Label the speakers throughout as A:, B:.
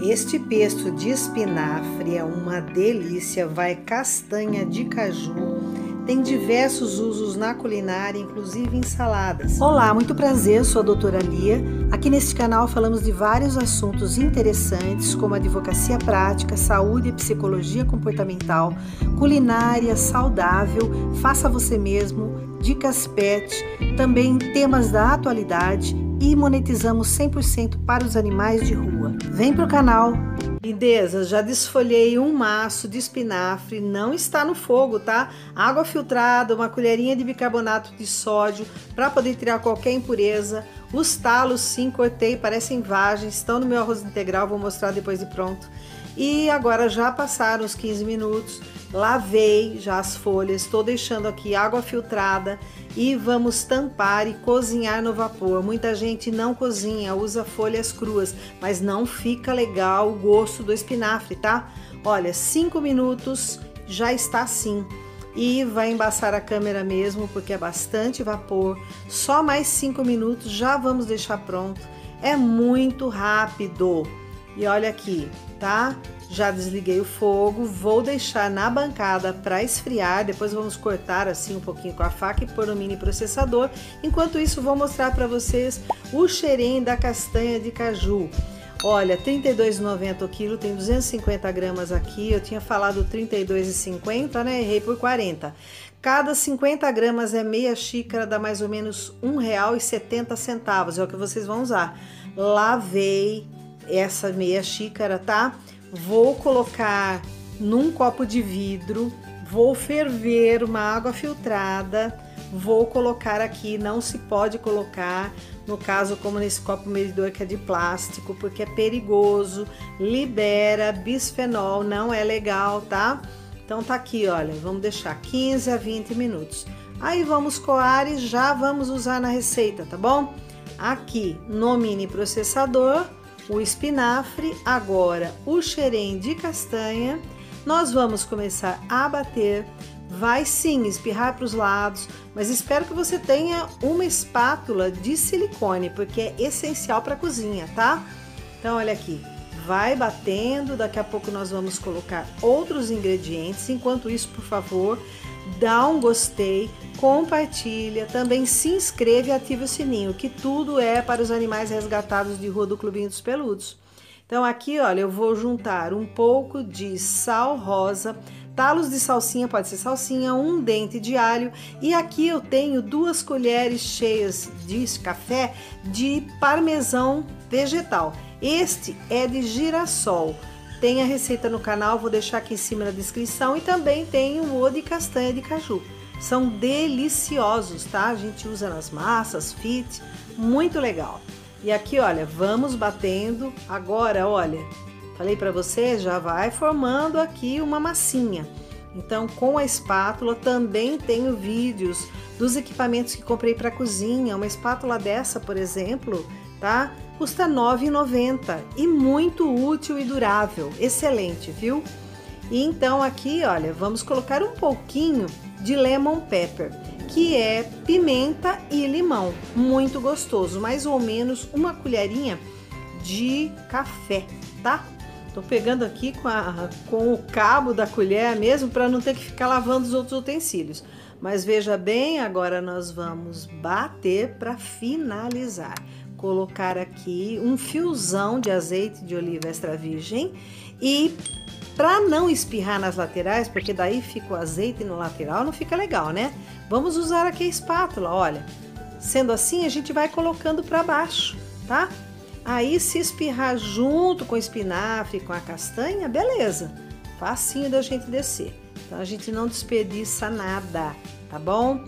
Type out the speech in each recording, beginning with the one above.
A: Este pesto de espinafre é uma delícia, vai castanha de caju. Tem diversos usos na culinária, inclusive em saladas. Olá, muito prazer, sou a doutora Lia. Aqui neste canal falamos de vários assuntos interessantes, como advocacia prática, saúde e psicologia comportamental, culinária saudável, faça você mesmo, dicas pet, também temas da atualidade e monetizamos 100% para os animais de rua. Vem pro canal! Lindeza, já desfolhei um maço de espinafre, não está no fogo, tá? Água filtrada, uma colherinha de bicarbonato de sódio para poder tirar qualquer impureza. Os talos sim, cortei, parecem vagens, estão no meu arroz integral, vou mostrar depois de pronto. E agora já passaram os 15 minutos, lavei já as folhas, estou deixando aqui água filtrada e vamos tampar e cozinhar no vapor. Muita gente não cozinha, usa folhas cruas, mas não fica legal o gosto do espinafre, tá? Olha, 5 minutos já está assim. E vai embaçar a câmera mesmo, porque é bastante vapor. Só mais 5 minutos já vamos deixar pronto. É muito rápido. E olha aqui, tá? Já desliguei o fogo, vou deixar na bancada para esfriar, depois vamos cortar assim um pouquinho com a faca e pôr no mini processador. Enquanto isso, vou mostrar para vocês o cheirinho da castanha de caju. Olha, R$ 32,90 o quilo, tem 250 gramas aqui. Eu tinha falado R$ 32,50, né? Errei por 40. Cada 50 gramas é meia xícara, dá mais ou menos R$ 1,70. É o que vocês vão usar. Lavei, essa meia xícara, tá? Vou colocar num copo de vidro, vou ferver uma água filtrada, vou colocar aqui, não se pode colocar, no caso como nesse copo medidor que é de plástico, porque é perigoso, libera bisfenol, não é legal, tá? Então tá aqui, olha, vamos deixar 15 a 20 minutos. Aí vamos coar e já vamos usar na receita, tá bom? Aqui no mini processador, o espinafre, agora o xerém de castanha. Nós vamos começar a bater. Vai sim espirrar para os lados, mas espero que você tenha uma espátula de silicone, porque é essencial para a cozinha, tá? Então, olha aqui, vai batendo. Daqui a pouco nós vamos colocar outros ingredientes. Enquanto isso, por favor, dá um gostei, compartilha, também se inscreve e ativa o sininho, que tudo é para os animais resgatados de rua do Clubinho dos Peludos. Então aqui, olha, eu vou juntar um pouco de sal rosa, talos de salsinha, pode ser salsinha, um dente de alho e aqui eu tenho duas colheres cheias de café de parmesão vegetal. Este é de girassol. Tem a receita no canal, vou deixar aqui em cima na descrição e também tem o de castanha de caju. São deliciosos, tá? A gente usa nas massas, fit, muito legal. E aqui, olha, vamos batendo. Agora, olha, falei para você, já vai formando aqui uma massinha. Então, com a espátula também tenho vídeos dos equipamentos que comprei para cozinha. Uma espátula dessa, por exemplo, tá? Custa R$ 9,90 e muito útil e durável. Excelente, viu? E então aqui, olha, vamos colocar um pouquinho de lemon pepper, que é pimenta e limão. Muito gostoso, mais ou menos uma colherinha de café, tá? Tô pegando aqui com, a, com o cabo da colher mesmo para não ter que ficar lavando os outros utensílios. Mas veja bem, agora nós vamos bater para finalizar colocar aqui um fiozão de azeite de oliva extra virgem e para não espirrar nas laterais, porque daí fica o azeite no lateral, não fica legal, né? Vamos usar aqui a espátula, olha. Sendo assim, a gente vai colocando para baixo, tá? Aí se espirrar junto com o espinafre, com a castanha, beleza. Facinho da gente descer. Então a gente não desperdiça nada, tá bom?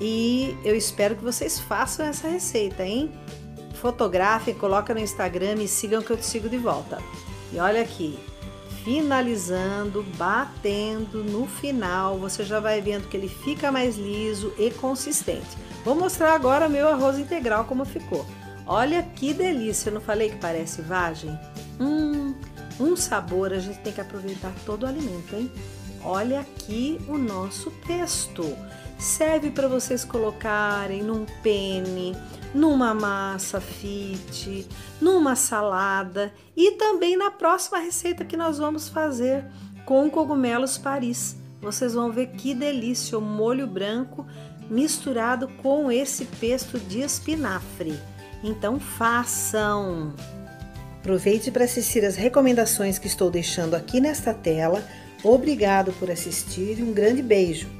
A: E eu espero que vocês façam essa receita, hein? Fotografem, coloca no Instagram e sigam que eu te sigo de volta. E olha aqui, finalizando, batendo no final, você já vai vendo que ele fica mais liso e consistente. Vou mostrar agora meu arroz integral como ficou. Olha que delícia, eu não falei que parece vagem? Hum, um sabor, a gente tem que aproveitar todo o alimento, hein? olha aqui o nosso pesto. Serve para vocês colocarem num penne, numa massa fit, numa salada e também na próxima receita que nós vamos fazer com cogumelos Paris. Vocês vão ver que delícia o molho branco misturado com esse pesto de espinafre. Então façam! Aproveite para assistir as recomendações que estou deixando aqui nesta tela. Obrigado por assistir e um grande beijo!